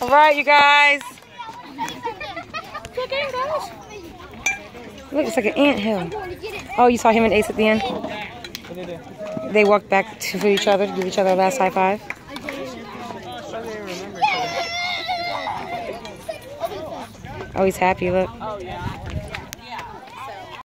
All right, you guys. Look, like an ant hill. Oh, you saw him and Ace at the end? They walked back to each other to give each other a last high five. Oh, he's happy, look. Oh,